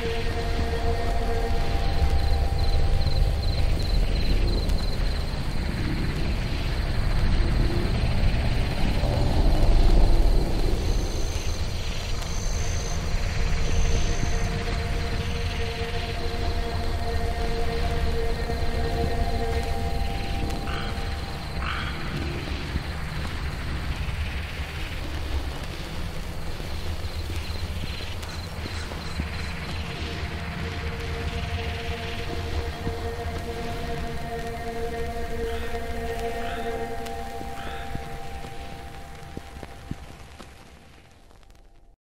Yeah.